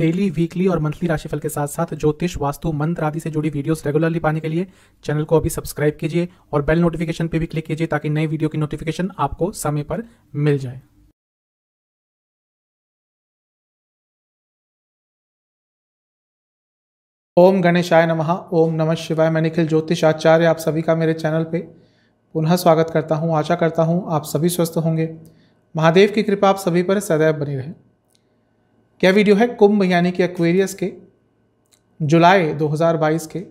Daily weekly और monthly राशिफल के साथ साथ ज्योतिष, वास्तु, मंत्र आदि से जुड़ी वीडियोस रेगुलरली पाने के लिए चैनल को अभी सब्सक्राइब कीजिए और बेल नोटिफिकेशन पे भी क्लिक कीजिए ताकि नई वीडियो की नोटिफिकेशन आपको समय पर मिल जाए। ओम गणेशाय नमः, ओम नमः शिवाय। मैं निखिल ज्योतिष आचार्य, आप सभी का मेरे चैनल पे पुनः स्वागत करता हूँ। आशा करता हूँ आप सभी स्वस्थ होंगे। महादेव की कृपा आप सभी पर सदैव बनी रहे। क्या वीडियो है कुंभ यानी कि एक्वेरियस के? जुलाई 2022 के।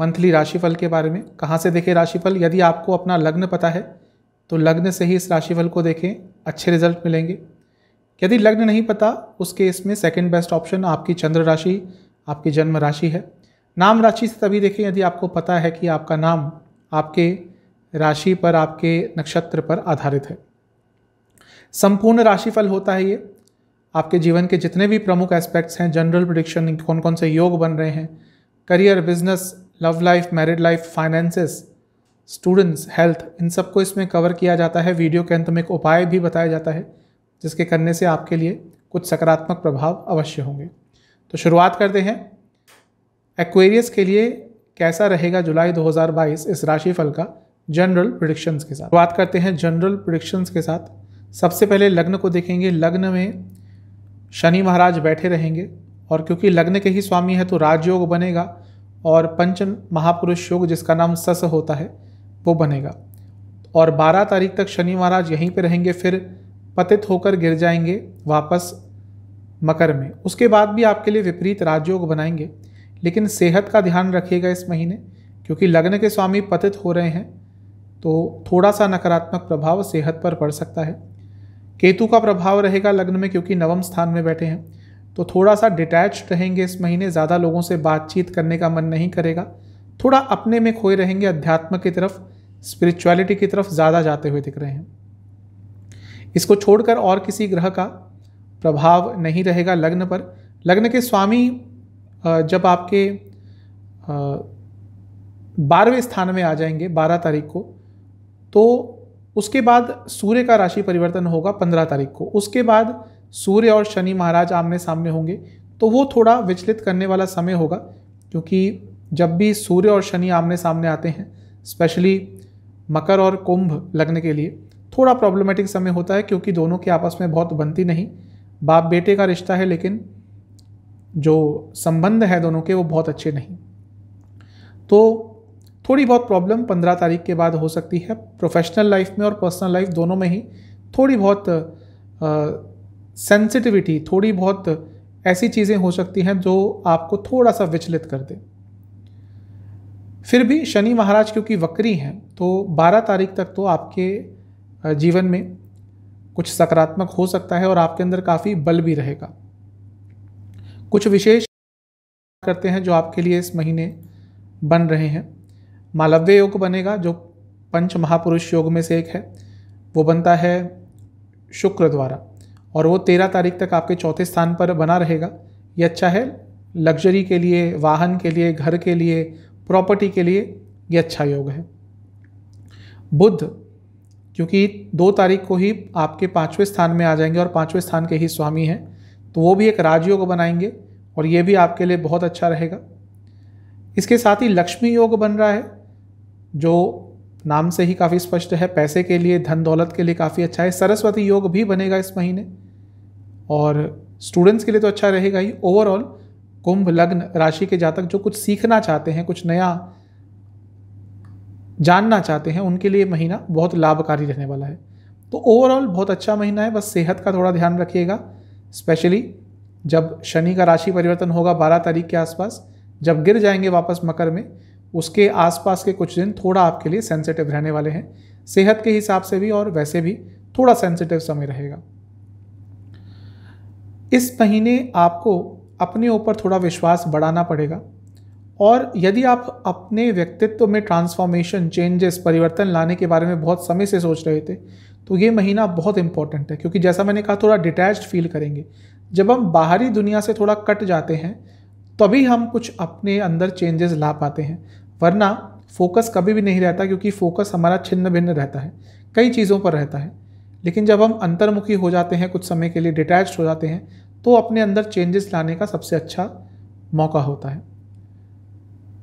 मंथली राशिफल के बारे में। कहाँ से देखें राशिफल? यदि आपको अपना लग्न पता है तो लग्न से ही इस राशिफल को देखें। अच्छे रिज़ल्ट मिलेंगे। यदि लग्न नहीं पता, उस केस में सेकंड बेस्ट ऑप्शन आपकी चंद्र राशि, आपकी जन्म राशि है। नाम राशि से तभी देखें यदि आपको पता है कि आपका नाम आपके राशि पर, आपके नक्षत्र पर आधारित है। संपूर्ण राशिफल होता है ये। आपके जीवन के जितने भी प्रमुख एस्पेक्ट्स हैं जनरल प्रिडिक्शन कौन कौन से योग बन रहे हैं career business love life married life finances students health इन सबको इसमें कवर किया जाता है। वीडियो के अंत में एक उपाय भी बताया जाता है, जिसके करने से आपके लिए कुछ सकारात्मक प्रभाव अवश्य होंगे। तो शुरुआत करते हैं। एक्वेरियस के लिए कैसा रहेगा जुलाई 2022 इस राशिफल का जनरल प्रिडिक्शंस के साथ? शुरुआत करते हैं जनरल प्रिडिक्शंस के साथ। सबसे पहले लग्न को देखेंगे। लग्न में शनि महाराज बैठे रहेंगे और क्योंकि लग्न के ही स्वामी है तो राजयोग बनेगा और पंच महापुरुष योग, जिसका नाम सस होता है, वो बनेगा। और 12 तारीख तक शनि महाराज यहीं पे रहेंगे, फिर पतित होकर गिर जाएँगे वापस मकर में। उसके बाद भी आपके लिए विपरीत राजयोग बनाएँगे, लेकिन सेहत का ध्यान रखिएगा इस महीने, क्योंकि लग्न के स्वामी पतित हो रहे हैं तो थोड़ा सा नकारात्मक प्रभाव सेहत पर पड़ सकता है। केतु का प्रभाव रहेगा लग्न में क्योंकि नवम स्थान में बैठे हैं। तो थोड़ा सा डिटैच रहेंगे इस महीने, ज़्यादा लोगों से बातचीत करने का मन नहीं करेगा। थोड़ा अपने में खोए रहेंगे, अध्यात्म की तरफ़ स्पिरिचुअलिटी की तरफ़ ज़्यादा जाते हुए दिख रहे हैं। इसको छोड़कर और किसी ग्रह का प्रभाव नहीं रहेगा लग्न पर। लग्न के स्वामी जब आपके बारहवें स्थान में आ जाएँगे, बारह तारीख को तो उसके बाद सूर्य का राशि परिवर्तन होगा पंद्रह तारीख को। उसके बाद सूर्य और शनि महाराज आमने सामने होंगे तो वो थोड़ा विचलित करने वाला समय होगा, क्योंकि जब भी सूर्य और शनि आमने सामने आते हैं स्पेशली मकर और कुंभ लगने के लिए, थोड़ा प्रॉब्लमेटिक समय होता है, क्योंकि दोनों के आपस में बहुत बनती नहीं। बाप बेटे का रिश्ता है, लेकिन जो संबंध है दोनों के, वो बहुत अच्छे नहीं। तो थोड़ी बहुत प्रॉब्लम पंद्रह तारीख के बाद हो सकती है। प्रोफेशनल लाइफ में और पर्सनल लाइफ दोनों में ही थोड़ी बहुत सेंसिटिविटी थोड़ी बहुत ऐसी चीज़ें हो सकती हैं जो आपको थोड़ा सा विचलित कर दे। फिर भी शनि महाराज क्योंकि वक्री हैं तो 12 तारीख तक तो आपके जीवन में कुछ सकारात्मक हो सकता है और आपके अंदर काफ़ी बल भी रहेगा। कुछ विशेष करते हैं जो आपके लिए इस महीने बन रहे हैं। मालव्य योग बनेगा, जो पंच महापुरुष योग में से एक है, वो बनता है शुक्र द्वारा। और वो तेरह तारीख तक आपके चौथे स्थान पर बना रहेगा। ये अच्छा है, लग्जरी के लिए, वाहन के लिए, घर के लिए, प्रॉपर्टी के लिए ये अच्छा योग है। बुद्ध क्योंकि दो तारीख को ही आपके पाँचवें स्थान में आ जाएँगे और पाँचवें स्थान के ही स्वामी हैं तो वो भी एक राजयोग बनाएँगे और ये भी आपके लिए बहुत अच्छा रहेगा। इसके साथ ही लक्ष्मी योग बन रहा है जो नाम से ही काफ़ी स्पष्ट है, पैसे के लिए, धन दौलत के लिए काफ़ी अच्छा है। सरस्वती योग भी बनेगा इस महीने। और स्टूडेंट्स के लिए तो अच्छा रहेगा ही। ओवरऑल कुंभ, लग्न, राशि के जातक जो कुछ सीखना चाहते हैं, कुछ नया जानना चाहते हैं, उनके लिए महीना बहुत लाभकारी रहने वाला है। तो ओवरऑल बहुत अच्छा महीना है। बस सेहत का थोड़ा ध्यान रखिएगा। स्पेशली जब शनि का राशि परिवर्तन होगा बारह तारीख के आसपास, जब गिर जाएँगे वापस मकर में उसके आसपास के कुछ दिन थोड़ा आपके लिए सेंसिटिव रहने वाले हैं। सेहत के हिसाब से भी और वैसे भी थोड़ा सेंसिटिव समय रहेगा। इस महीने आपको अपने ऊपर थोड़ा विश्वास बढ़ाना पड़ेगा और यदि आप अपने व्यक्तित्व में ट्रांसफॉर्मेशन चेंजेस परिवर्तन लाने के बारे में बहुत समय से सोच रहे थे तो ये महीना बहुत इंपॉर्टेंट है, क्योंकि जैसा मैंने कहा, थोड़ा डिटैच्ड फील करेंगे। जब हम बाहरी दुनिया से थोड़ा कट जाते हैं, तभी हम कुछ अपने अंदर चेंजेस ला पाते हैं। वरना फोकस कभी भी नहीं रहता क्योंकि फोकस हमारा छिन्न भिन्न रहता है, कई चीज़ों पर रहता है। लेकिन जब हम अंतर्मुखी हो जाते हैं, कुछ समय के लिए डिटैच हो जाते हैं तो अपने अंदर चेंजेस लाने का सबसे अच्छा मौका होता है।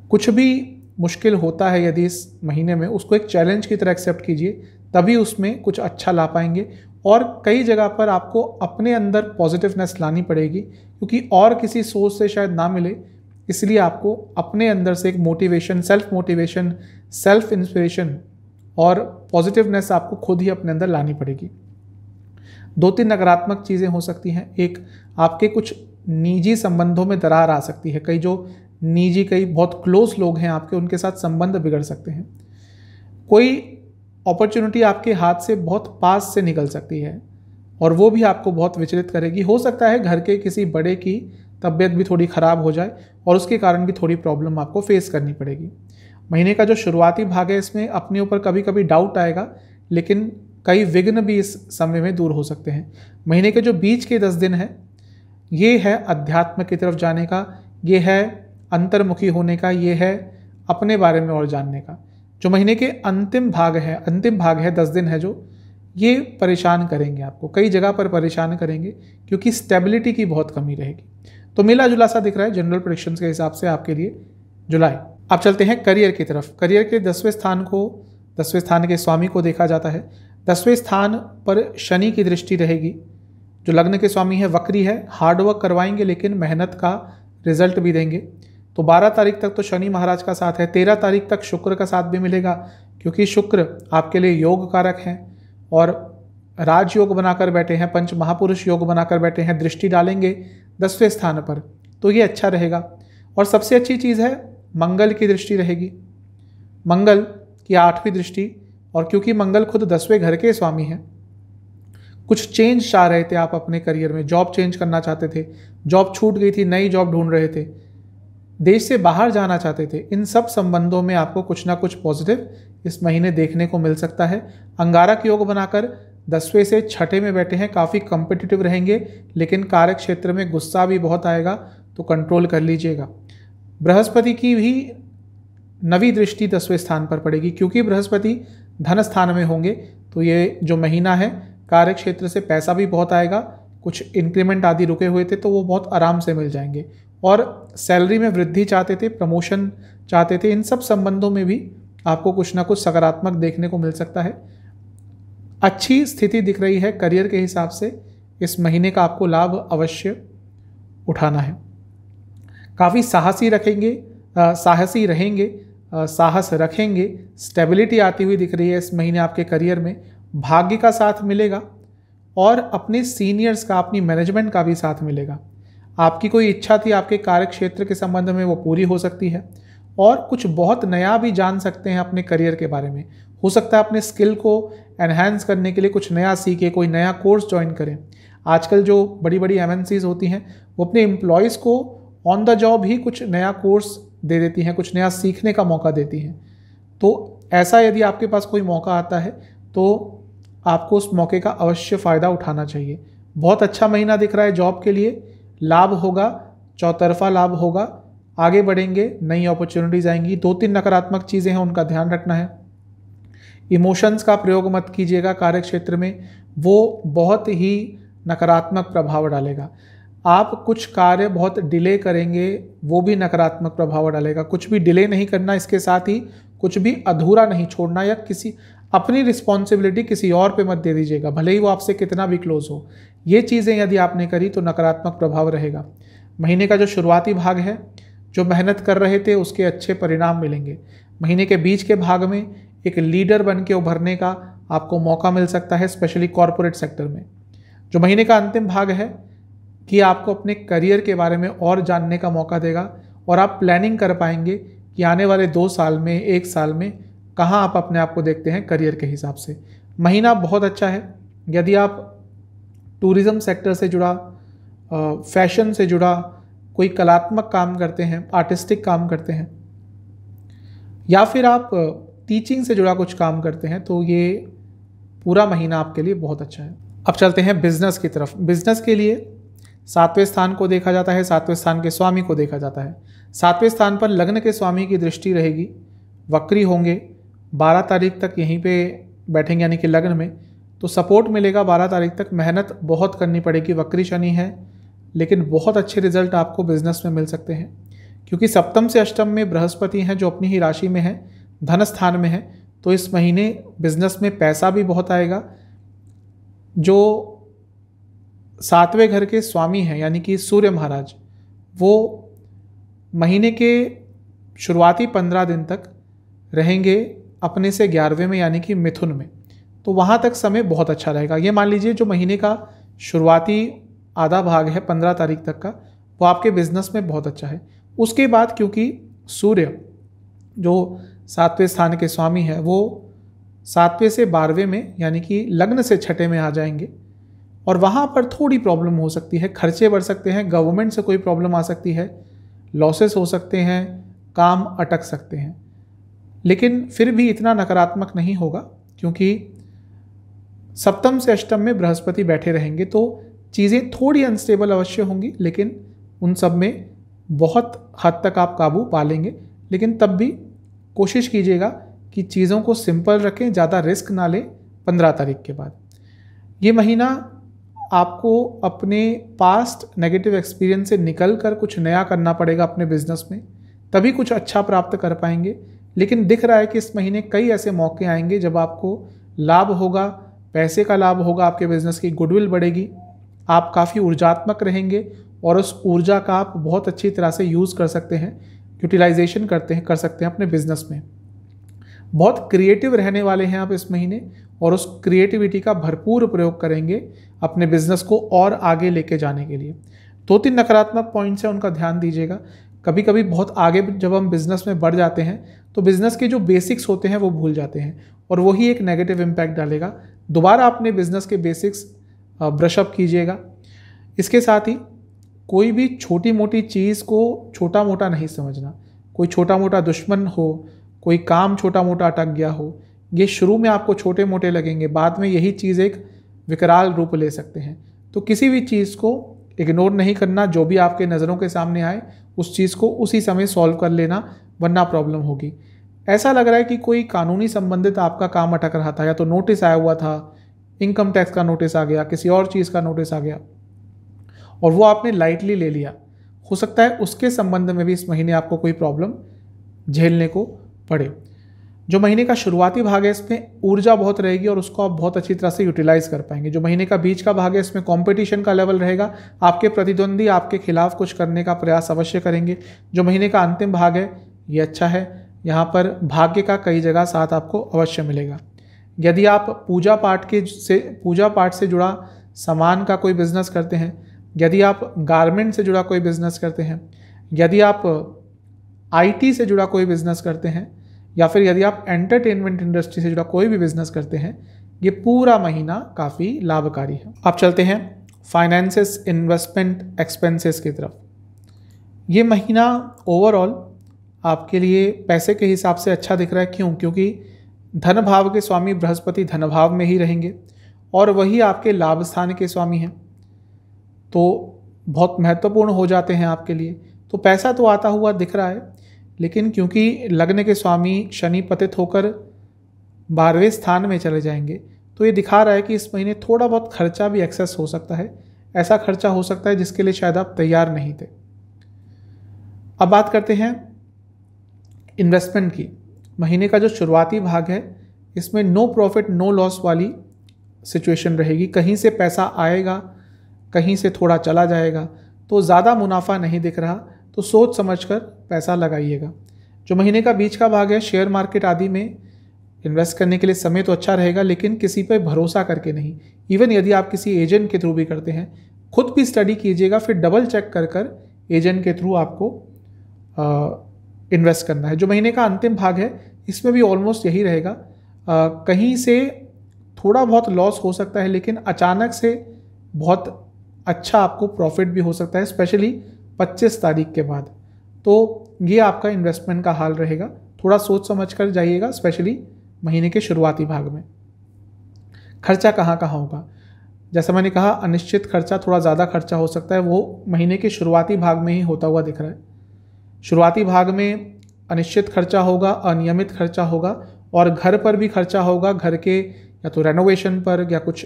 कुछ भी मुश्किल होता है यदि इस महीने में, उसको एक चैलेंज की तरह एक्सेप्ट कीजिए, तभी उसमें कुछ अच्छा ला पाएँगे। और कई जगह पर आपको अपने अंदर पॉजिटिवनेस लानी पड़ेगी, क्योंकि और किसी सोर्स से शायद ना मिले इसलिए आपको अपने अंदर से एक motivation self motivation self inspiration और पॉजिटिवनेस आपको खुद ही अपने अंदर लानी पड़ेगी। दो तीन नकारात्मक चीज़ें हो सकती हैं। एक, आपके कुछ निजी संबंधों में दरार आ सकती है। कई जो निजी, कई बहुत क्लोज लोग हैं आपके, उनके साथ संबंध बिगड़ सकते हैं। कोई अपॉर्चुनिटी आपके हाथ से बहुत पास से निकल सकती है और वो भी आपको बहुत विचलित करेगी। हो सकता है घर के किसी बड़े की तबीयत भी थोड़ी ख़राब हो जाए और उसके कारण भी थोड़ी प्रॉब्लम आपको फेस करनी पड़ेगी। महीने का जो शुरुआती भाग है, इसमें अपने ऊपर कभी कभी डाउट आएगा, लेकिन कई विघ्न भी इस समय में दूर हो सकते हैं। महीने के जो बीच के दस दिन हैं, ये है अध्यात्म की तरफ़ जाने का, ये है अंतर्मुखी होने का, ये है अपने बारे में और जानने का। जो महीने के अंतिम भाग है, अंतिम भाग है दस दिन है जो, ये परेशान करेंगे आपको। कई जगह पर परेशान करेंगे, क्योंकि स्टेबिलिटी की बहुत कमी रहेगी। तो मिला जुला सा दिख रहा है जनरल प्रोडिक्शन के हिसाब से आपके लिए, जुलाई। अब चलते हैं करियर की तरफ़। करियर के दसवें स्थान को, दसवें स्थान के स्वामी को देखा जाता है। दसवें स्थान पर शनि की दृष्टि रहेगी। जो लग्न के स्वामी है, वक्री है हार्डवर्क करवाएँगे, लेकिन मेहनत का रिज़ल्ट भी देंगे। तो 12 तारीख तक तो शनि महाराज का साथ है 13 तारीख तक शुक्र का साथ भी मिलेगा, क्योंकि शुक्र आपके लिए योग कारक हैं और राजयोग बनाकर बैठे हैं पंच महापुरुष योग बनाकर बैठे हैं, दृष्टि डालेंगे दसवें स्थान पर। तो ये अच्छा रहेगा। और सबसे अच्छी चीज़ है, मंगल की दृष्टि रहेगी। मंगल की आठवीं दृष्टि, और क्योंकि मंगल खुद दसवें घर के स्वामी हैं। कुछ चेंज चाह रहे थे आप अपने करियर में जॉब चेंज करना चाहते थे जॉब छूट गई थी, नई जॉब ढूंढ रहे थे। देश से बाहर जाना चाहते थे, इन सब संबंधों में आपको कुछ ना कुछ पॉजिटिव इस महीने देखने को मिल सकता है। अंगारक योग बनाकर दसवें से छठे में बैठे हैं, काफ़ी कम्पिटिटिव रहेंगे, लेकिन कार्य क्षेत्र में गुस्सा भी बहुत आएगा तो कंट्रोल कर लीजिएगा। बृहस्पति की भी नवी दृष्टि दसवें स्थान पर पड़ेगी, क्योंकि बृहस्पति धन स्थान में होंगे तो ये जो महीना है कार्य क्षेत्र से पैसा भी बहुत आएगा, कुछ इंक्रीमेंट आदि रुके हुए थे तो वो बहुत आराम से मिल जाएँगे। और सैलरी में वृद्धि चाहते थे प्रमोशन चाहते थे, इन सब संबंधों में भी आपको कुछ ना कुछ सकारात्मक देखने को मिल सकता है। अच्छी स्थिति दिख रही है करियर के हिसाब से, इस महीने का आपको लाभ अवश्य उठाना है। काफ़ी साहसी रखेंगे साहसी रहेंगे साहस रखेंगे स्टेबिलिटी आती हुई दिख रही है इस महीने आपके करियर में, भाग्य का साथ मिलेगा और अपने सीनियर्स का, अपनी मैनेजमेंट का भी साथ मिलेगा। आपकी कोई इच्छा थी आपके कार्य क्षेत्र के संबंध में, वो पूरी हो सकती है और कुछ बहुत नया भी जान सकते हैं अपने करियर के बारे में। हो सकता है अपने स्किल को एनहेंस करने के लिए कुछ नया सीखे, कोई नया कोर्स ज्वाइन करें। आजकल जो बड़ी बड़ी एम होती हैं, वो अपने एम्प्लॉयज़ को ऑन द जॉब ही कुछ नया कोर्स दे देती हैं, कुछ नया सीखने का मौका देती हैं। तो ऐसा यदि आपके पास कोई मौका आता है तो आपको उस मौके का अवश्य फ़ायदा उठाना चाहिए। बहुत अच्छा महीना दिख रहा है जॉब के लिए, लाभ होगा, चौतरफा लाभ होगा, आगे बढ़ेंगे, नई अपॉर्चुनिटीज़ आएँगी दो तीन नकारात्मक चीज़ें हैं, उनका ध्यान रखना है। इमोशंस का प्रयोग मत कीजिएगा कार्य क्षेत्र में, वो बहुत ही नकारात्मक प्रभाव डालेगा। आप कुछ कार्य बहुत डिले करेंगे, वो भी नकारात्मक प्रभाव डालेगा। कुछ भी डिले नहीं करना इसके साथ ही, कुछ भी अधूरा नहीं छोड़ना या किसी, अपनी रिस्पॉन्सिबिलिटी किसी और पे मत दे दीजिएगा, भले ही वो आपसे कितना भी क्लोज हो। ये चीज़ें यदि आपने करी तो नकारात्मक प्रभाव रहेगा। महीने का जो शुरुआती भाग है, जो मेहनत कर रहे थे उसके अच्छे परिणाम मिलेंगे। महीने के बीच के भाग में एक लीडर बन के उभरने का आपको मौका मिल सकता है स्पेशली कॉरपोरेट सेक्टर में। जो महीने का अंतिम भाग है कि आपको अपने करियर के बारे में और जानने का मौका देगा और आप प्लानिंग कर पाएँगे कि आने वाले दो साल में, एक साल में कहाँ आप अपने आप को देखते हैं करियर के हिसाब से। महीना बहुत अच्छा है। यदि आप टूरिज़्म सेक्टर से जुड़ा फ़ैशन से जुड़ा, कोई कलात्मक काम करते हैं आर्टिस्टिक काम करते हैं, या फिर आप टीचिंग से जुड़ा कुछ काम करते हैं तो ये पूरा महीना आपके लिए बहुत अच्छा है। अब चलते हैं बिज़नेस की तरफ़। बिज़नेस के लिए सातवें स्थान को देखा जाता है, सातवें स्थान के स्वामी को देखा जाता है। सातवें स्थान पर लग्न के स्वामी की दृष्टि रहेगी। वक्री होंगे। बारह तारीख तक यहीं पे बैठेंगे, यानी कि लग्न में। तो सपोर्ट मिलेगा बारह तारीख तक। मेहनत बहुत करनी पड़ेगी। वक्री शनि है, लेकिन बहुत अच्छे रिज़ल्ट आपको बिज़नेस में मिल सकते हैं। क्योंकि सप्तम से अष्टम में बृहस्पति हैं, जो अपनी ही राशि में है। धन स्थान में है तो इस महीने बिज़नेस में पैसा भी बहुत आएगा। जो सातवें घर के स्वामी हैं, यानी कि सूर्य महाराज, वो महीने के शुरुआती पंद्रह दिन तक रहेंगे अपने से ग्यारहवें में, यानी कि मिथुन में। तो वहाँ तक समय बहुत अच्छा रहेगा। ये मान लीजिए, जो महीने का शुरुआती आधा भाग है, पंद्रह तारीख तक का, वो आपके बिज़नेस में बहुत अच्छा है। उसके बाद क्योंकि सूर्य, जो सातवें स्थान के स्वामी है, वो सातवें से बारहवें में, यानी कि लग्न से छठे में आ जाएँगे। और वहाँ पर थोड़ी प्रॉब्लम हो सकती है, खर्चे बढ़ सकते हैं गवर्नमेंट से कोई प्रॉब्लम आ सकती है लॉसेस हो सकते हैं, काम अटक सकते हैं। लेकिन फिर भी इतना नकारात्मक नहीं होगा, क्योंकि सप्तम से अष्टम में बृहस्पति बैठे रहेंगे तो चीज़ें थोड़ी अनस्टेबल अवश्य होंगी, लेकिन उन सब में बहुत हद तक आप काबू पा लेंगे। लेकिन तब भी कोशिश कीजिएगा कि चीज़ों को सिंपल रखें, ज़्यादा रिस्क ना लें पंद्रह तारीख के बाद। ये महीना आपको अपने पास्ट नेगेटिव एक्सपीरियंस से निकल कर कुछ नया करना पड़ेगा अपने बिज़नेस में, तभी कुछ अच्छा प्राप्त कर पाएँगे। लेकिन दिख रहा है कि इस महीने कई ऐसे मौके आएँगे जब आपको लाभ होगा, पैसे का लाभ होगा, आपके बिज़नेस की गुडविल बढ़ेगी, आप काफ़ी ऊर्जात्मक रहेंगे और उस ऊर्जा का आप बहुत अच्छी तरह से यूज़ कर सकते हैं। यूटिलाइजेशन करते हैं, कर सकते हैं अपने बिज़नेस में। बहुत क्रिएटिव रहने वाले हैं आप इस महीने और उस क्रिएटिविटी का भरपूर प्रयोग करेंगे अपने बिज़नेस को और आगे लेके जाने के लिए। दो तीन नकारात्मक पॉइंट्स हैं, उनका ध्यान दीजिएगा। कभी कभी बहुत आगे जब हम बिज़नेस में बढ़ जाते हैं तो बिज़नेस के जो बेसिक्स होते हैं, वो भूल जाते हैं और वही एक नेगेटिव इम्पैक्ट डालेगा। दोबारा अपने बिज़नेस के बेसिक्स ब्रशअप कीजिएगा। इसके साथ ही कोई भी छोटी मोटी चीज़ को छोटा मोटा नहीं समझना। कोई छोटा मोटा दुश्मन हो, कोई काम छोटा मोटा अटक गया हो, ये शुरू में आपको छोटे मोटे लगेंगे, बाद में यही चीज़ एक विकराल रूप ले सकते हैं। तो किसी भी चीज़ को इग्नोर नहीं करना, जो भी आपके नज़रों के सामने आए, उस चीज़ को उसी समय सॉल्व कर लेना, वरना प्रॉब्लम होगी। ऐसा लग रहा है कि कोई कानूनी संबंधित आपका काम अटक रहा था, या तो नोटिस आया हुआ था इनकम टैक्स का नोटिस आ गया, किसी और चीज़ का नोटिस आ गया। और वो आपने लाइटली ले लिया। हो सकता है उसके संबंध में भी इस महीने आपको कोई प्रॉब्लम झेलने को पड़े। जो महीने का शुरुआती भाग है, इसमें ऊर्जा बहुत रहेगी और उसको आप बहुत अच्छी तरह से यूटिलाइज कर पाएँगे। जो महीने का बीच का भाग है, इसमें कंपटीशन का लेवल रहेगा। आपके प्रतिद्वंदी आपके खिलाफ कुछ करने का प्रयास अवश्य करेंगे। जो महीने का अंतिम भाग है, ये अच्छा है। यहाँ पर भाग्य का कई जगह साथ आपको अवश्य मिलेगा। यदि आप पूजा पाठ के से, पूजा पाठ से जुड़ा सामान का कोई बिज़नेस करते हैं यदि आप गारमेंट से जुड़ा कोई बिज़नेस करते हैं, यदि आप आईटी से जुड़ा कोई बिज़नेस करते हैं, या फिर यदि आप एंटरटेनमेंट इंडस्ट्री से जुड़ा कोई भी बिज़नेस करते हैं, ये पूरा महीना काफ़ी लाभकारी है। आप चलते हैं फाइनेंसेस इन्वेस्टमेंट एक्सपेंसेस की तरफ़। ये महीना ओवरऑल आपके लिए पैसे के हिसाब से अच्छा दिख रहा है। क्यों? क्योंकि धन भाव के स्वामी बृहस्पति धन भाव में ही रहेंगे और वही आपके लाभ स्थान के स्वामी हैं। तो बहुत महत्वपूर्ण हो जाते हैं आपके लिए। तो पैसा तो आता हुआ दिख रहा है, लेकिन क्योंकि लग्न के स्वामी शनि पतित होकर बारहवें स्थान में चले जाएँगे तो ये दिखा रहा है कि इस महीने थोड़ा बहुत खर्चा भी एक्सेस हो सकता है। ऐसा खर्चा हो सकता है जिसके लिए शायद आप तैयार नहीं थे। अब बात करते हैं इन्वेस्टमेंट की। महीने का जो शुरुआती भाग है, इसमें नो प्रॉफिट नो लॉस वाली सिचुएशन रहेगी। कहीं से पैसा आएगा कहीं से थोड़ा चला जाएगा तो ज़्यादा मुनाफा नहीं दिख रहा तो सोच समझ कर पैसा लगाइएगा। जो महीने का बीच का भाग है शेयर मार्केट आदि में इन्वेस्ट करने के लिए समय तो अच्छा रहेगा लेकिन किसी पर भरोसा करके नहीं। इवन यदि आप किसी एजेंट के थ्रू भी करते हैं खुद भी स्टडी कीजिएगा फिर डबल चेक कर कर एजेंट के थ्रू आपको इन्वेस्ट करना है। जो महीने का अंतिम भाग है इसमें भी ऑलमोस्ट यही रहेगा। आ, कहीं से थोड़ा बहुत लॉस हो सकता है लेकिन अचानक से बहुत अच्छा आपको प्रॉफिट भी हो सकता है स्पेशली 25 तारीख के बाद। तो ये आपका इन्वेस्टमेंट का हाल रहेगा। थोड़ा सोच समझ कर जाइएगा स्पेशली महीने के शुरुआती भाग में। खर्चा कहाँ कहाँ होगा? जैसा मैंने कहा, अनिश्चित खर्चा, थोड़ा ज़्यादा खर्चा हो सकता है, वो महीने के शुरुआती भाग में ही होता हुआ दिख रहा है। शुरुआती भाग में अनिश्चित खर्चा होगा, अनियमित खर्चा होगा, और घर पर भी खर्चा होगा। घर के या तो रेनोवेशन पर या कुछ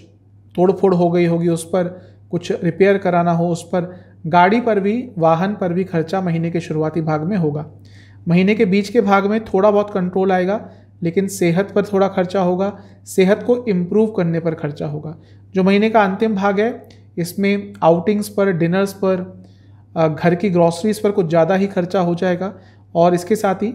तोड़ फोड़ हो गई होगी उस पर कुछ रिपेयर कराना हो उस पर, गाड़ी पर भी, वाहन पर भी खर्चा महीने के शुरुआती भाग में होगा। महीने के बीच के भाग में थोड़ा बहुत कंट्रोल आएगा, लेकिन सेहत पर थोड़ा खर्चा होगा, सेहत को इम्प्रूव करने पर खर्चा होगा। जो महीने का अंतिम भाग है, इसमें आउटिंग्स पर डिनर्स पर घर की ग्रॉसरीज पर कुछ ज़्यादा ही खर्चा हो जाएगा और इसके साथ ही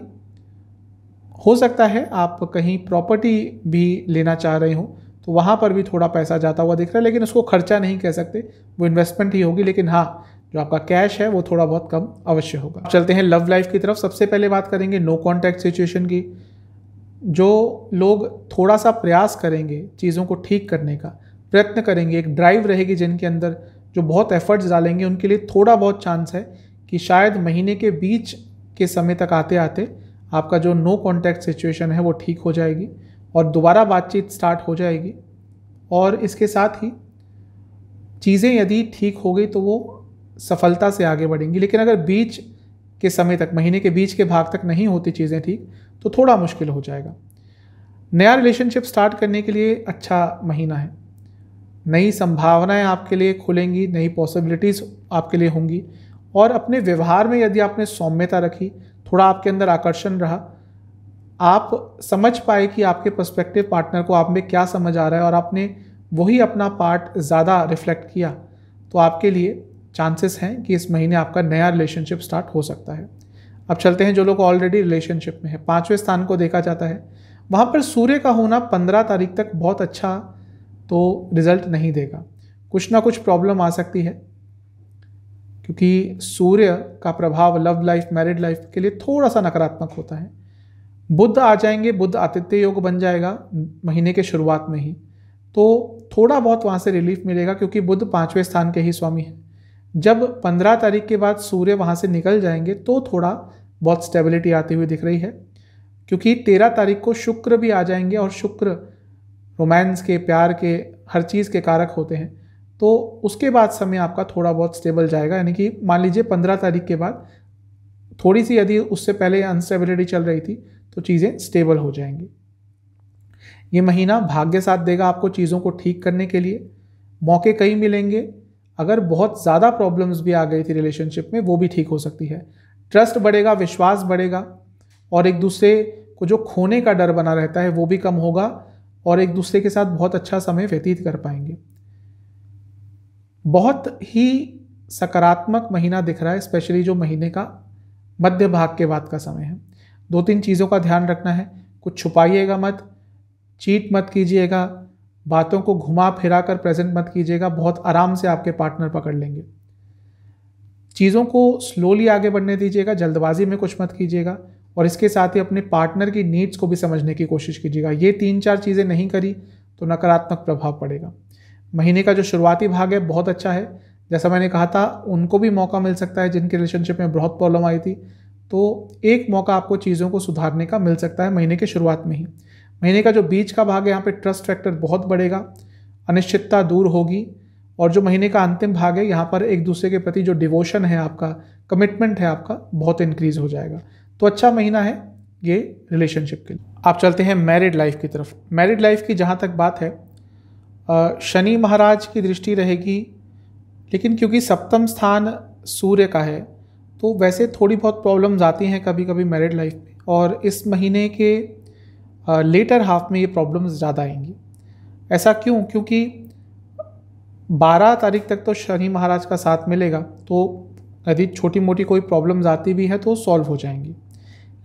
हो सकता है आप कहीं प्रॉपर्टी भी लेना चाह रहे हो तो वहाँ पर भी थोड़ा पैसा जाता हुआ दिख रहा है, लेकिन उसको खर्चा नहीं कह सकते। वो इन्वेस्टमेंट ही होगी, लेकिन हाँ जो आपका कैश है, वो थोड़ा बहुत कम अवश्य होगा। चलते हैं लव लाइफ की तरफ़। सबसे पहले बात करेंगे नो कॉन्टैक्ट सिचुएशन की। जो लोग थोड़ा सा प्रयास करेंगे चीज़ों को ठीक करने का, प्रयत्न करेंगे, एक ड्राइव रहेगी जिनके अंदर, जो बहुत एफर्ट्स डालेंगे, उनके लिए थोड़ा बहुत चांस है कि शायद महीने के बीच के समय तक आते आते आपका जो नो कॉन्टैक्ट सिचुएशन है, वो ठीक हो जाएगी। और दोबारा बातचीत स्टार्ट हो जाएगी। और इसके साथ ही चीज़ें यदि ठीक हो गई तो वो सफलता से आगे बढ़ेंगी। लेकिन अगर बीच के समय तक, महीने के बीच के भाग तक नहीं होती चीज़ें ठीक तो थोड़ा मुश्किल हो जाएगा। नया रिलेशनशिप स्टार्ट करने के लिए अच्छा महीना है। नई संभावनाएँ आपके लिए खुलेंगी, नई पॉसिबिलिटीज़ आपके लिए होंगी। और अपने व्यवहार में यदि आपने सौम्यता रखी, थोड़ा आपके अंदर आकर्षण रहा आप समझ पाए कि आपके पर्सपेक्टिव पार्टनर को आप में क्या समझ आ रहा है और आपने वही अपना पार्ट ज़्यादा रिफ्लेक्ट किया तो आपके लिए चांसेस हैं कि इस महीने आपका नया रिलेशनशिप स्टार्ट हो सकता है। अब चलते हैं जो लोग ऑलरेडी रिलेशनशिप में है। पाँचवें स्थान को देखा जाता है। वहाँ पर सूर्य का होना पंद्रह तारीख तक बहुत अच्छा तो रिज़ल्ट नहीं देगा। कुछ ना कुछ प्रॉब्लम आ सकती है, क्योंकि सूर्य का प्रभाव लव लाइफ मैरिड लाइफ के लिए थोड़ा सा नकारात्मक होता है। बुद्ध आ जाएँगे, बुद्ध आतिथ्य योग बन जाएगा महीने के शुरुआत में ही। तो थोड़ा बहुत वहाँ से रिलीफ मिलेगा क्योंकि बुद्ध पाँचवें स्थान के ही स्वामी हैं। जब पंद्रह तारीख के बाद सूर्य वहाँ से निकल जाएँगे तो थोड़ा बहुत स्टेबिलिटी आती हुई दिख रही है। क्योंकि तेरह तारीख को शुक्र भी आ जाएँगे और शुक्र रोमांस के, प्यार के, हर चीज़ के कारक होते हैं। तो उसके बाद समय आपका थोड़ा बहुत स्टेबल जाएगा, यानी कि मान लीजिए पंद्रह तारीख के बाद थोड़ी सी यदि उससे पहले अनस्टेबिलिटी चल रही थी तो चीज़ें स्टेबल हो जाएँगी। ये महीना भाग्य साथ देगा आपको चीज़ों को ठीक करने के लिए। मौके कई मिलेंगे। अगर बहुत ज़्यादा प्रॉब्लम्स भी आ गई थी रिलेशनशिप में, वो भी ठीक हो सकती है। ट्रस्ट बढ़ेगा, विश्वास बढ़ेगा और एक दूसरे को जो खोने का डर बना रहता है, वो भी कम होगा और एक दूसरे के साथ बहुत अच्छा समय व्यतीत कर पाएँगे। बहुत ही सकारात्मक महीना दिख रहा है स्पेशली जो महीने का मध्य भाग के बाद का समय है। दो तीन चीज़ों का ध्यान रखना है। कुछ छुपाइएगा मत, चीट मत कीजिएगा, बातों को घुमा फिरा कर प्रेजेंट मत कीजिएगा, बहुत आराम से आपके पार्टनर पकड़ लेंगे। चीज़ों को स्लोली आगे बढ़ने दीजिएगा, जल्दबाजी में कुछ मत कीजिएगा, और इसके साथ ही अपने पार्टनर की नीड्स को भी समझने की कोशिश कीजिएगा। ये तीन चार चीज़ें नहीं करी तो नकारात्मक प्रभाव पड़ेगा। महीने का जो शुरुआती भाग है, बहुत अच्छा है। जैसा मैंने कहा था, उनको भी मौका मिल सकता है जिनके रिलेशनशिप में बहुत प्रॉब्लम आई थी। तो एक मौका आपको चीज़ों को सुधारने का मिल सकता है महीने के शुरुआत में ही। महीने का जो बीच का भाग है, यहाँ पे ट्रस्ट फैक्टर बहुत बढ़ेगा, अनिश्चितता दूर होगी, और जो महीने का अंतिम भाग है, यहाँ पर एक दूसरे के प्रति जो डिवोशन है आपका कमिटमेंट है आपका, बहुत इंक्रीज हो जाएगा। तो अच्छा महीना है ये रिलेशनशिप के लिए। आप चलते हैं मैरिड लाइफ की तरफ़। मैरिड लाइफ की जहाँ तक बात है शनि महाराज की दृष्टि रहेगी, लेकिन क्योंकि सप्तम स्थान सूर्य का है तो वैसे थोड़ी बहुत प्रॉब्लम्स आती हैं कभी कभी मैरिड लाइफ में और इस महीने के लेटर हाफ़ में ये प्रॉब्लम्स ज़्यादा आएँगी। ऐसा क्यों? क्योंकि 12 तारीख तक तो शनि महाराज का साथ मिलेगा तो यदि छोटी मोटी कोई प्रॉब्लम्स आती भी है तो सॉल्व हो जाएँगी।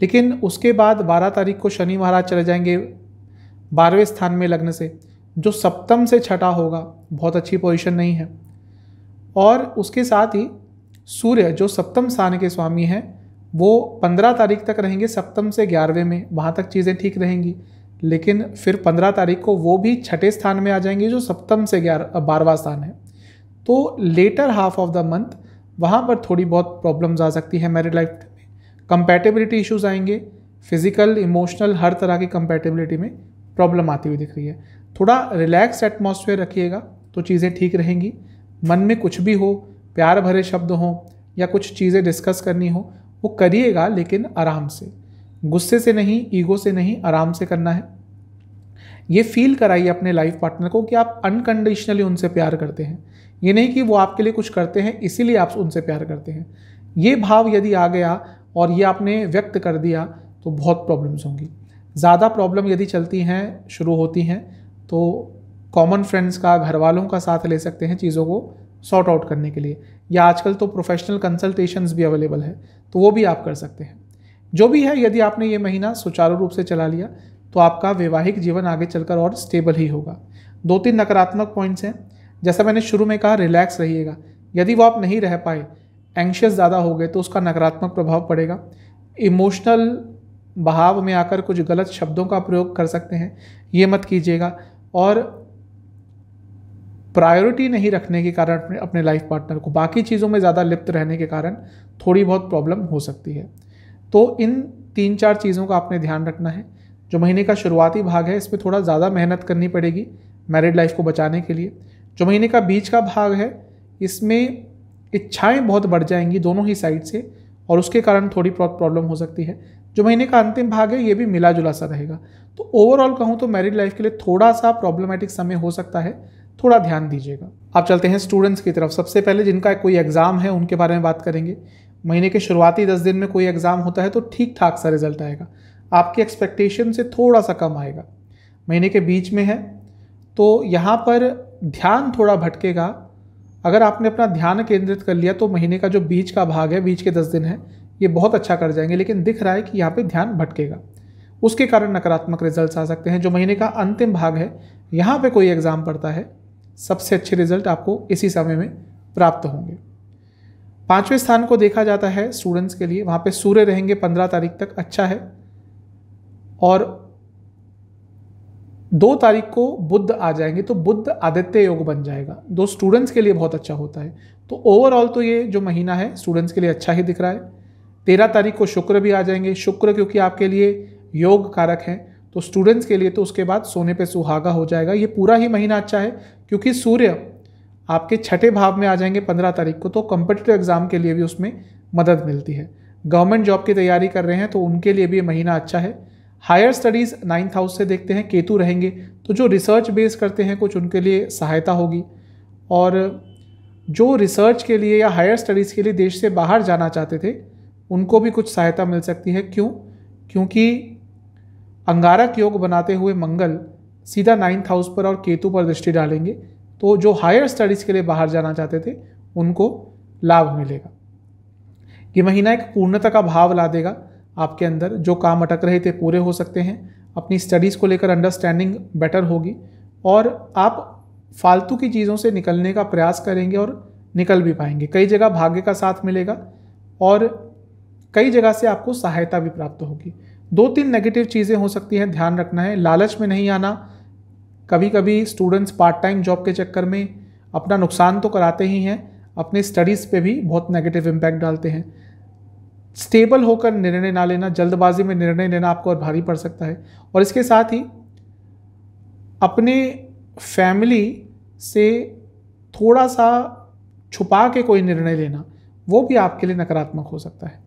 लेकिन उसके बाद 12 तारीख को शनि महाराज चले जाएँगे बारहवें स्थान में लगने से, जो सप्तम से छठा होगा, बहुत अच्छी पोजीशन नहीं है। और उसके साथ ही सूर्य, जो सप्तम स्थान के स्वामी हैं, वो पंद्रह तारीख तक रहेंगे, सप्तम से ग्यारहवें में, वहाँ तक चीज़ें ठीक रहेंगी। लेकिन फिर पंद्रह तारीख को वो भी छठे स्थान में आ जाएँगे, जो सप्तम से ग्यारह बारहवा स्थान है। तो latter half of the month वहाँ पर थोड़ी बहुत प्रॉब्लम्स आ सकती है मैरिड लाइफ में। कंपेटेबिलिटी इश्यूज़ आएँगे फ़िज़िकल इमोशनल हर तरह की कंपेटेबिलिटी में प्रॉब्लम आती हुई दिख रही है। थोड़ा रिलैक्स एटमॉस्फेयर रखिएगा तो चीज़ें ठीक रहेंगी। मन में कुछ भी हो प्यार भरे शब्द हों या कुछ चीज़ें डिस्कस करनी हो, वो करिएगा लेकिन आराम से। गुस्से से नहीं, ईगो से नहीं, आराम से करना है। ये फील कराइए अपने लाइफ पार्टनर को कि आप अनकंडीशनली उनसे प्यार करते हैं। ये नहीं कि वो आपके लिए कुछ करते हैं, इसीलिए आप उनसे प्यार करते हैं। ये भाव यदि आ गया और ये आपने व्यक्त कर दिया तो बहुत प्रॉब्लम्स होंगी। ज़्यादा प्रॉब्लम यदि चलती हैं, शुरू होती हैं तो कॉमन फ्रेंड्स का घर वालों का साथ ले सकते हैं चीज़ों को। सॉर्ट आउट करने के लिए। या आजकल तो प्रोफेशनल कंसल्टेशंस भी अवेलेबल है तो वो भी आप कर सकते हैं। जो भी है, यदि आपने ये महीना सुचारू रूप से चला लिया तो आपका वैवाहिक जीवन आगे चलकर और स्टेबल ही होगा। दो तीन नकारात्मक पॉइंट्स हैं। जैसा मैंने शुरू में कहा रिलैक्स रहिएगा। यदि वो आप नहीं रह पाए एंशियस ज़्यादा हो गए तो उसका नकारात्मक प्रभाव पड़ेगा। इमोशनल बहाव में आकर कुछ गलत शब्दों का प्रयोग कर सकते हैं। ये मत कीजिएगा। और प्रायोरिटी नहीं रखने के कारण अपने अपने लाइफ पार्टनर को। बाकी चीज़ों में ज़्यादा लिप्त रहने के कारण थोड़ी बहुत प्रॉब्लम हो सकती है। तो इन तीन चार चीज़ों का आपने ध्यान रखना है। जो महीने का शुरुआती भाग है, इसमें थोड़ा ज़्यादा मेहनत करनी पड़ेगी मैरिड लाइफ को बचाने के लिए। जो महीने का बीच का भाग है, इसमें इच्छाएँ बहुत बढ़ जाएँगी दोनों ही साइड से और उसके कारण थोड़ी प्रॉब्लम हो सकती है। जो महीने का अंतिम भाग है, ये भी मिला जुला सा रहेगा। तो ओवरऑल कहूँ तो मैरिड लाइफ के लिए थोड़ा सा प्रॉब्लमेटिक समय हो सकता है। थोड़ा ध्यान दीजिएगा। आप चलते हैं स्टूडेंट्स की तरफ़। सबसे पहले जिनका कोई एग्ज़ाम है, उनके बारे में बात करेंगे। महीने के शुरुआती दस दिन में कोई एग्ज़ाम होता है तो ठीक ठाक सा रिज़ल्ट आएगा। आपकी एक्सपेक्टेशन से थोड़ा सा कम आएगा। महीने के बीच में है तो यहाँ पर ध्यान थोड़ा भटकेगा। अगर आपने अपना ध्यान केंद्रित कर लिया तो महीने का जो बीच का भाग है, बीच के दस दिन है, ये बहुत अच्छा कर जाएँगे, लेकिन दिख रहा है कि यहाँ पे ध्यान भटकेगा। उसके कारण नकारात्मक रिजल्ट्स आ सकते हैं, जो महीने का अंतिम भाग है। यहाँ पे कोई एग्ज़ाम पड़ता है सबसे अच्छे रिज़ल्ट आपको इसी समय में प्राप्त होंगे। पाँचवें स्थान को देखा जाता है स्टूडेंट्स के लिए। वहाँ पे सूर्य रहेंगे पंद्रह तारीख तक। अच्छा है। और दो तारीख को बुद्ध आ जाएँगे तो बुद्ध आदित्य योग बन जाएगा। दो स्टूडेंट्स के लिए बहुत अच्छा होता है। तो ओवरऑल तो ये जो महीना है स्टूडेंट्स के लिए अच्छा ही दिख रहा है। तेरह तारीख को शुक्र भी आ जाएँगे। शुक्र क्योंकि आपके लिए योग कारक हैं। तो स्टूडेंट्स के लिए तो उसके बाद सोने पे सुहागा हो जाएगा। ये पूरा ही महीना अच्छा है, क्योंकि सूर्य आपके छठे भाव में आ जाएँगे पंद्रह तारीख को तो कॉम्पिटिटिव एग्ज़ाम के लिए भी उसमें मदद मिलती है। गवर्नमेंट जॉब की तैयारी कर रहे हैं तो उनके लिए भी ये महीना अच्छा है। हायर स्टडीज़ नाइन्थ हाउस से देखते हैं, केतु रहेंगे तो जो रिसर्च बेस करते हैं, कुछ उनके लिए सहायता होगी। और जो रिसर्च के लिए या हायर स्टडीज़ के लिए देश से बाहर जाना चाहते थे, उनको भी कुछ सहायता मिल सकती है। क्यों? क्योंकि अंगारक योग बनाते हुए मंगल सीधा नाइन्थ हाउस पर और केतु पर दृष्टि डालेंगे तो जो हायर स्टडीज़ के लिए बाहर जाना चाहते थे, उनको लाभ मिलेगा। ये महीना एक पूर्णता का भाव ला देगा आपके अंदर। जो काम अटक रहे थे, पूरे हो सकते हैं। अपनी स्टडीज़ को लेकर अंडरस्टैंडिंग बेटर होगी और आप फालतू की चीज़ों से निकलने का प्रयास करेंगे और निकल भी पाएँगे। कई जगह भाग्य का साथ मिलेगा और कई जगह से आपको सहायता भी प्राप्त होगी। दो तीन नेगेटिव चीज़ें हो सकती हैं, ध्यान रखना है। लालच में नहीं आना। कभी कभी स्टूडेंट्स पार्ट टाइम जॉब के चक्कर में अपना नुकसान तो कराते ही हैं, अपने स्टडीज़ पे भी बहुत नेगेटिव इम्पैक्ट डालते हैं। स्टेबल होकर निर्णय ना लेना, जल्दबाजी में निर्णय लेना आपको और भारी पड़ सकता है। और इसके साथ ही अपने फैमिली से थोड़ा सा छुपा के कोई निर्णय लेना, वो भी आपके लिए नकारात्मक हो सकता है।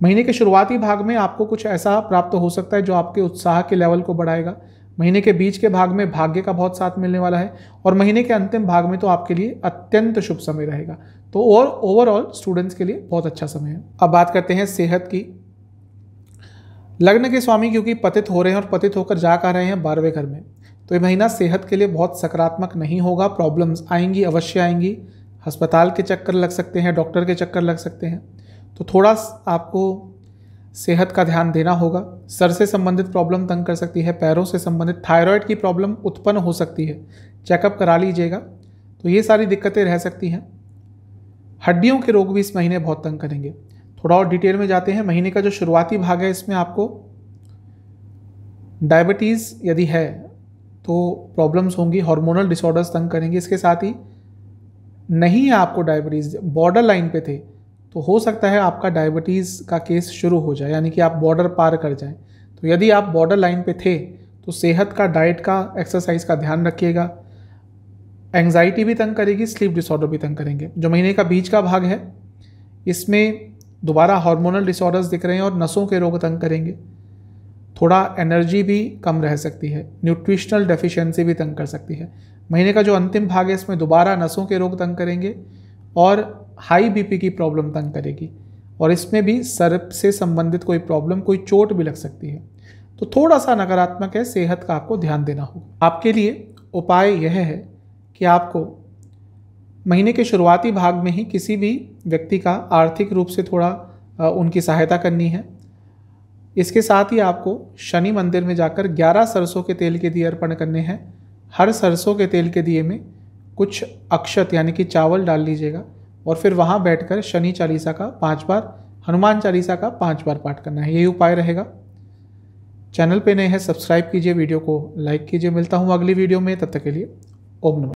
महीने के शुरुआती भाग में आपको कुछ ऐसा प्राप्त हो सकता है जो आपके उत्साह के लेवल को बढ़ाएगा। महीने के बीच के भाग में भाग्य का बहुत साथ मिलने वाला है और महीने के अंतिम भाग में तो आपके लिए अत्यंत शुभ समय रहेगा। तो और ओवरऑल स्टूडेंट्स के लिए बहुत अच्छा समय है। अब बात करते हैं सेहत की। लग्न के स्वामी क्योंकि पतित हो रहे हैं और पतित होकर जा कर रहे हैं बारहवें घर में तो ये महीना सेहत के लिए बहुत सकारात्मक नहीं होगा। प्रॉब्लम्स आएँगी, अवश्य आएँगी। अस्पताल के चक्कर लग सकते हैं डॉक्टर के चक्कर लग सकते हैं। तो थोड़ा आपको सेहत का ध्यान देना होगा। सर से संबंधित प्रॉब्लम तंग कर सकती है, पैरों से संबंधित थायराइड की प्रॉब्लम उत्पन्न हो सकती है। चेकअप करा लीजिएगा। तो ये सारी दिक्कतें रह सकती हैं। हड्डियों के रोग भी इस महीने बहुत तंग करेंगे। थोड़ा और डिटेल में जाते हैं। महीने का जो शुरुआती भाग है, इसमें आपको डायबिटीज़ यदि है तो प्रॉब्लम्स होंगी हार्मोनल डिसऑर्डर्स तंग करेंगे। इसके साथ ही नहीं है आपको डायबिटीज़ बॉर्डर लाइन पे थे। तो हो सकता है आपका डायबिटीज़ का केस शुरू हो जाए, यानी कि आप बॉर्डर पार कर जाएँ। तो यदि आप बॉर्डर लाइन पे थे तो सेहत का डाइट का एक्सरसाइज का ध्यान रखिएगा। एंग्जाइटी भी तंग करेगी स्लीप डिसऑर्डर भी तंग करेंगे। जो महीने का बीच का भाग है, इसमें दोबारा हार्मोनल डिसऑर्डर्स दिख रहे हैं और नसों के रोग तंग करेंगे। थोड़ा एनर्जी भी कम रह सकती है न्यूट्रिशनल डेफिशिएंसी भी तंग कर सकती है। महीने का जो अंतिम भाग है, इसमें दोबारा नसों के रोग तंग करेंगे और हाई बीपी की प्रॉब्लम तंग करेगी और इसमें भी सर से संबंधित कोई प्रॉब्लम, कोई चोट भी लग सकती है। तो थोड़ा सा नकारात्मक है, सेहत का आपको ध्यान देना होगा। आपके लिए उपाय यह है कि आपको महीने के शुरुआती भाग में ही किसी भी व्यक्ति का आर्थिक रूप से थोड़ा उनकी सहायता करनी है। इसके साथ ही आपको शनि मंदिर में जाकर 11 सरसों के तेल के दिए अर्पण करने हैं। हर सरसों के तेल के दिए में कुछ अक्षत, यानी कि चावल डाल लीजिएगा। और फिर वहाँ बैठकर शनि चालीसा का पाँच बार, हनुमान चालीसा का पाँच बार पाठ करना है। यही उपाय रहेगा। चैनल पे नए हैं, सब्सक्राइब कीजिए वीडियो को, लाइक कीजिए। मिलता हूँ अगली वीडियो में, तब तक के लिए ओम नमः।